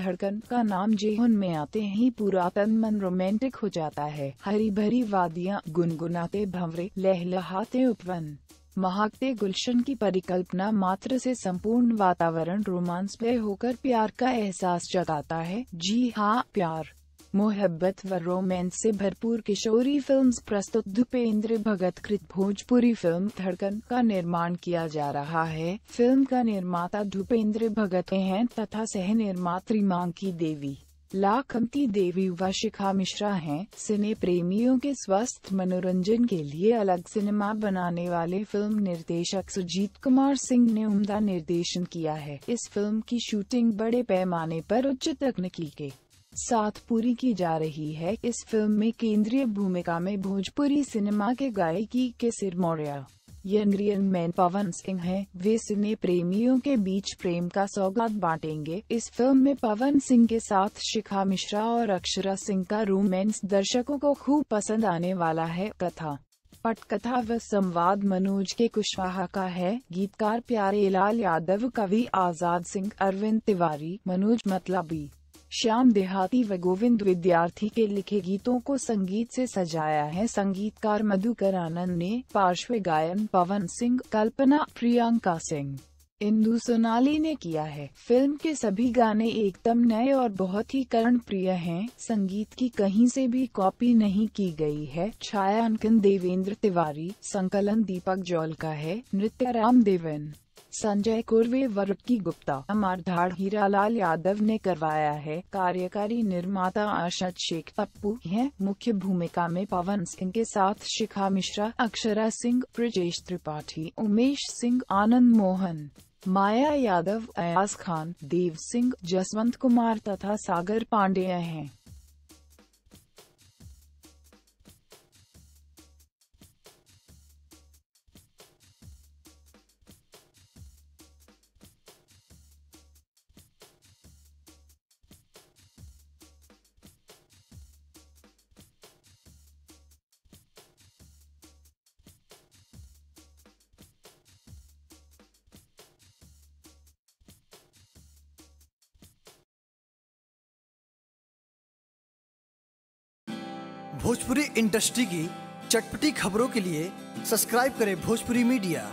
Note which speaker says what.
Speaker 1: धड़कन का नाम जेहन में आते ही पुरातन मन रोमांटिक हो जाता है। हरी भरी वादियाँ गुनगुनाते, भंवरे, लहलहाते उपवन। महाकते गुलशन की परिकल्पना मात्र से संपूर्ण वातावरण रोमांस में होकर प्यार का एहसास जगाता है। जी हाँ प्यार। मोहब्बत व रोमांस से भरपूर किशोरी फिल्म्स प्रस्तुत भूपेंद्र भगत कृत भोजपुरी फ़िल्म धड़कन का निर्माण किया जा रहा है। फ़िल्म का निर्माता भूपेंद्र भगत हैं तथा सह निर्मात्री मांकी देवी। लाखमती देवी व शिखा मिश्रा हैं। सिने प्रेमियों के स्वस्थ मनोरंजन के लिए अलग सिनेमा बनाने वाले फ़िल्म निर्देशक सुजीत कुमार सिंह ने उम्दा निर्देशन किया है। इस फ़िल्म की शूटिंग बड़े पैमाने पर उच्च तकनीकी के साथ पूरी की जा रही है। इस फ़िल्म में केंद्रीय भूमिका में भोजपुरी सिनेमा के गायकी के सिर मौर्य, यंग्रियन मैन पवन सिंह हैं। वे सिने प्रेमियों के बीच प्रेम का सौगात बांटेंगे। इस फ़िल्म में पवन सिंह के साथ शिखा मिश्रा और अक्षरा सिंह का रोमांस दर्शकों को खूब पसंद आने वाला है। कथा, पटकथा व संवाद मनोज के कुशवाहा का है। गीतकार प्यारे लाल यादव, कवि आज़ाद सिंह, अरविंद तिवारी, मनोज मतलबी। श्याम देहाती व गोविंद विद्यार्थी के लिखे गीतों को संगीत से सजाया है। संगीतकार मधुकर आनंद ने पार्श्व गायन, पवन सिंह, कल्पना, प्रियंका सिंह, इंदु सोनाली ने किया है। फ़िल्म के सभी गाने एकदम नए और बहुत ही करण प्रिय हैं। संगीत की कहीं से भी कॉपी नहीं की गई है। छायांकन देवेंद्र तिवारी, संकलन दीपक जौल का है। नृत्य राम देवन संजय कुर्वे व रुक्की गुप्ता, अमरधाड़ हीरालाल यादव ने करवाया है। कार्यकारी निर्माता आशत शेख पप्पू हैं। मुख्य भूमिका में पवन सिंह के साथ शिखा मिश्रा, अक्षरा सिंह, ब्रजेश त्रिपाठी, उमेश सिंह, आनंद मोहन, माया यादव, अयाज खान, देव सिंह, जसवंत कुमार तथा सागर पांडेय हैं।
Speaker 2: भोजपुरी इंडस्ट्री की चटपटी खबरों के लिए सब्सक्राइब करें भोजपुरी मीडिया।